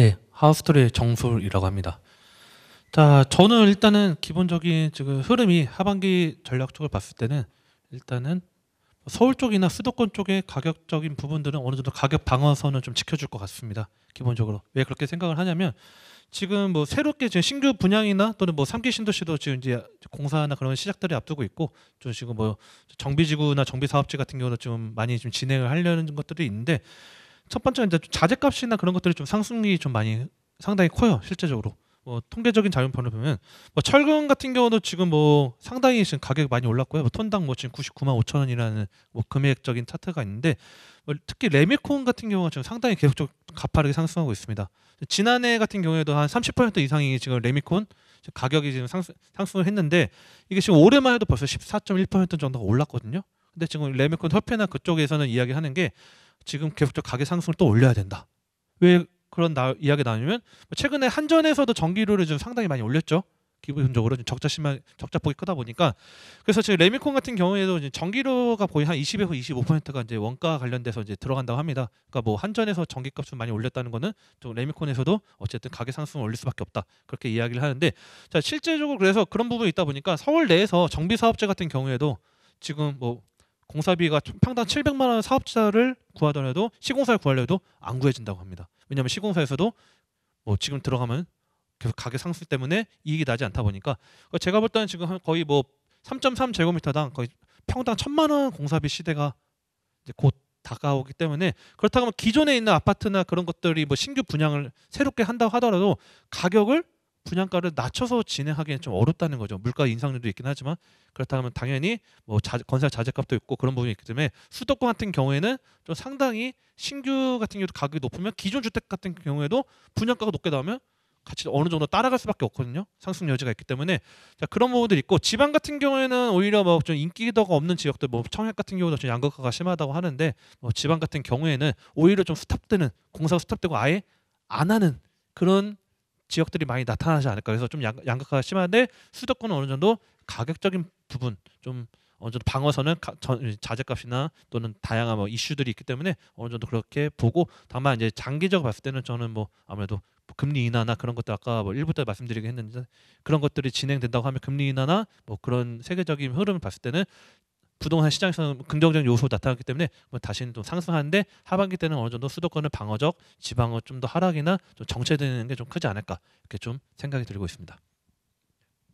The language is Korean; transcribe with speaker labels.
Speaker 1: 네, 하우스토리의 정솔이라고 합니다. 자, 저는 일단은 기본적인 지금 흐름이 하반기 전략 쪽을 봤을 때는 일단은 서울 쪽이나 수도권 쪽의 가격적인 부분들은 어느 정도 가격 방어선을 좀 지켜줄 것 같습니다. 기본적으로 왜 그렇게 생각을 하냐면 지금 뭐 새롭게 지금 신규 분양이나 또는 뭐 삼기 신도시도 지금 이제 공사나 그런 시작들이 앞두고 있고 좀 지금 뭐 정비지구나 정비사업지 같은 경우도 좀 많이 좀 진행을 하려는 것들이 있는데 첫 번째는 이제 자재값이나 그런 것들이 좀 상승이 좀 많이 상당히 커요 실제적으로 뭐 통계적인 자료편을 보면 뭐 철근 같은 경우도 지금 뭐 상당히 지금 가격이 많이 올랐고요. 뭐 톤당 뭐 지금 99만 5천 원이라는 뭐 금액적인 차트가 있는데 뭐 특히 레미콘 같은 경우가 지금 상당히 계속적으로 가파르게 상승하고 있습니다. 지난해 같은 경우에도 한 30% 이상이 지금 레미콘 가격이 지금 상승, 상승을 했는데 이게 지금 올해만 해도 벌써 14.1% 정도가 올랐거든요. 근데 지금 레미콘 협회나 그쪽에서는 이야기하는 게 지금 계속적 가격 상승을 또 올려야 된다. 왜 그런 나, 이야기 나누면 최근에 한전에서도 전기료를 좀 상당히 많이 올렸죠. 기본적으로 좀 적자 심한 적자 폭이 크다 보니까 그래서 지금 레미콘 같은 경우에도 이제 전기료가 거의 한 20에서 25%가 이제 원가 관련돼서 이제 들어간다고 합니다. 그러니까 뭐 한전에서 전기값을 많이 올렸다는 거는 또 레미콘에서도 어쨌든 가격 상승을 올릴 수밖에 없다 그렇게 이야기를 하는데 자 실제적으로 그래서 그런 부분이 있다 보니까 서울 내에서 정비 사업체 같은 경우에도 지금 뭐 공사비가 평당 700만 원 사업자를 구하더라도 시공사를 구하려도 안 구해진다고 합니다. 왜냐하면 시공사에서도 뭐 지금 들어가면 계속 가격 상승 때문에 이익이 나지 않다 보니까 그러니까 제가 볼 때는 지금 거의 뭐 3.3 제곱미터당 거의 평당 천만 원 공사비 시대가 이제 곧 다가오기 때문에 그렇다고 하면 기존에 있는 아파트나 그런 것들이 뭐 신규 분양을 새롭게 한다고 하더라도 가격을 분양가를 낮춰서 진행하기는 좀 어렵다는 거죠. 물가 인상률도 있긴 하지만 그렇다면 당연히 뭐 자, 건설 자재값도 있고 그런 부분이 있기 때문에 수도권 같은 경우에는 좀 상당히 신규 같은 경우도 가격이 높으면 기존 주택 같은 경우에도 분양가가 높게 나오면 같이 어느 정도 따라갈 수밖에 없거든요. 상승 여지가 있기 때문에 자 그런 부분들이 있고 지방 같은 경우에는 오히려 뭐 좀 인기도가 없는 지역들 뭐 청약 같은 경우도 좀 양극화가 심하다고 하는데 뭐 지방 같은 경우에는 오히려 좀 스탑되는 공사가 스탑되고 아예 안 하는 그런 지역들이 많이 나타나지 않을까. 그래서 좀 양, 양극화가 심한데 수도권은 어느 정도 가격적인 부분 좀 어느 정도 방어선은 가, 전, 자재값이나 또는 다양한 뭐 이슈들이 있기 때문에 어느 정도 그렇게 보고 다만 이제 장기적으로 봤을 때는 저는 뭐 아무래도 금리 인하나 그런 것들 아까 뭐 일부 때 말씀드리긴 했는데 그런 것들이 진행된다고 하면 금리 인하나 뭐 그런 세계적인 흐름을 봤을 때는 부동산 시장에서는 긍정적인 요소 나타났기 때문에 뭐 다시는 또 상승하는데 하반기 때는 어느 정도 수도권은 방어적 지방은 좀 더 하락이나 좀 정체되는 게 좀 크지 않을까 이렇게 좀 생각이 들고 있습니다.